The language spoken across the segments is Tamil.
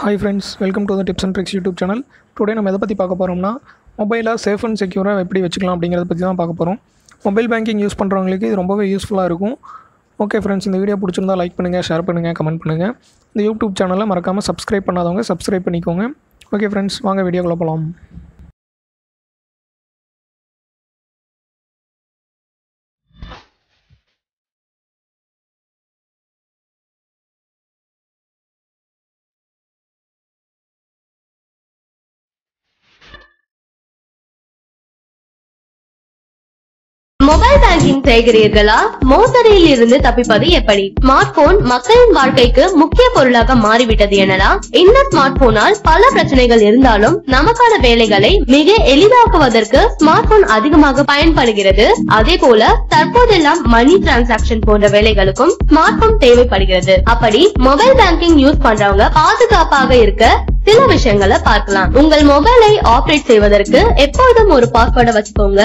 Hi friends welcome to the tips and tricks YouTube channel today நம்ம எதை பற்றி பார்க்க போகிறோம்னா மொபைலை சேஃப் அண்ட் செக்யூராக எப்படி வச்சுக்கலாம் அப்படிங்கிறத பற்றி தான் பார்க்க போகிறோம் மொபைல் பேங்கிங் யூஸ் பண்ணுறவங்களுக்கு இது ரொம்பவே யூஸ்ஃபுல்லாக இருக்கும். ஓகே ஃப்ரெண்ட்ஸ் இந்த வீடியோ பிடிச்சிருந்தா லைக் பண்ணுங்கள் ஷேர் பண்ணுங்கள் கமெண்ட் பண்ணுங்கள் இந்த யூடியூப் சேனலை மறக்காமல் சப்ஸ்கிரைப் பண்ணாதவங்க சப்ஸ்கிரைப் பண்ணிக்கோங்க. ஓகே ஃப்ரெண்ட்ஸ் வாங்க வீடியோக்குள்ளே போகலாம் மொபைல் பேங்கிங் செய்கிறீர்களா மோசடியில் இருந்து தப்பிப்பது எப்படி? ஸ்மார்ட் போன் மக்களின் வாழ்க்கைக்கு முக்கிய பொருளாக மாறிவிட்டது எனலாம் இந்த ஸ்மார்ட் போனால் பல பிரச்சனைகள் இருந்தாலும் நமக்கான வேலைகளை மிக எளிதாக்குவதற்கு ஸ்மார்ட் போன் அதிகமாக பயன்படுகிறது. அதே போல தற்போதெல்லாம் மணி டிரான்சாக்சன் போன்ற வேலைகளுக்கும் ஸ்மார்ட் போன் தேவைப்படுகிறது. அப்படி மொபைல் பேங்கிங் யூஸ் பண்றவங்க பாதுகாப்பாக இருக்க சில விஷயங்களை பார்க்கலாம். உங்கள் மொபைலை ஆபரேட் செய்வதற்கு எப்போதும் ஒரு பாஸ்வேர்டை வச்சுக்கோங்க.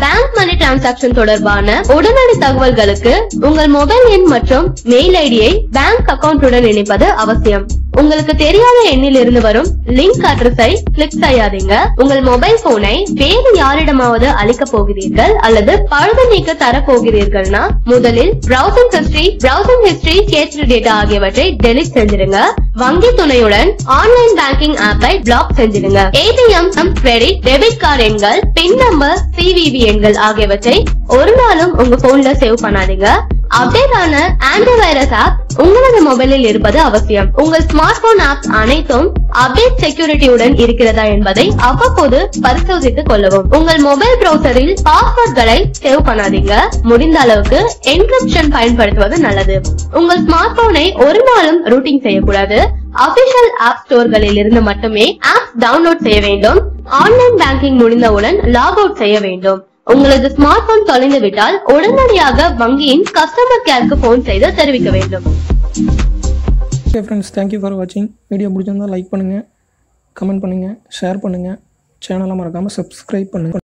பேங்க் மணி டிரான்சாக்சன் தொடர்பான உடனடி தகவல்களுக்கு உங்கள் மொபைல் எண் மற்றும் மெயில் ஐடியை பேங்க் அக்கவுண்டுடன் இணைப்பது அவசியம். உங்களுக்கு தெரியாத எண்ணில் இருந்து வரும் லிங்க் அட்ரஸை கிளிக் செய்யாதீங்க. உங்கள் மொபைல் போனை வேறு யாரிடமாவது அளிக்க போகிறீர்கள் அல்லது பழுது நீக்க தர போகிறீர்கள்னா முதலில் browsing history browsing history cache data ஆகியவற்றை டெலிட் செஞ்சிருங்க வங்கி துணையுடன் ஆன்லைன் பேங்கிங் ஆப்பை பிளாக் செஞ்சிருங்க ஏடிஎம் கிரெடிட் டெபிட் கார்டு எண்கள் பின் நம்பர் சிவிவி எண்கள் ஆகியவற்றை ஒரு நாளும் உங்க போன்ல சேவ் பண்ணாதீங்க. அப்டேட் ஆன ஆன்டிவைரஸ் ஆப் உங்களது மொபைலில் இருப்பது அவசியம். உங்கள் ஸ்மார்ட் போன் ஆப்ஸ் அனைத்தும் அப்டேட் செக்யூரிட்டியுடன் இருக்கிறதா என்பதை அவ்வப்போது பரிசோதித்துக் கொள்ளவும். உங்கள் மொபைல் பிரவுசரில் பாஸ்வேர்ட்களை சேவ் பண்ணாதீங்க. முடிந்த அளவுக்கு என்கிரிப்ஷன் பயன்படுத்துவது நல்லது. உங்கள் ஸ்மார்ட் போனை ஒரு நாளும் ரூட்டிங் செய்யக்கூடாது. அபிஷியல் ஆப் ஸ்டோர்களில் இருந்து மட்டுமே ஆப் டவுன்லோட் செய்ய வேண்டும். ஆன்லைன் பேங்கிங் முடிந்தவுடன் லாக் அவுட் செய்ய வேண்டும். உங்களது ஸ்மார்ட் போன் தொலைந்து விட்டால் உடனடியாக வங்கியின் கஸ்டமர் கேருக்கு போன் செய்து தெரிவிக்க வேண்டும். Okay friends thank you for வாட்சிங் வீடியோ பிடிச்சிருந்தா லைக் பண்ணுங்கள் கமெண்ட் பண்ணுங்கள் ஷேர் பண்ணுங்கள் சேனலை மறக்காமல் சப்ஸ்கிரைப் பண்ணுங்கள்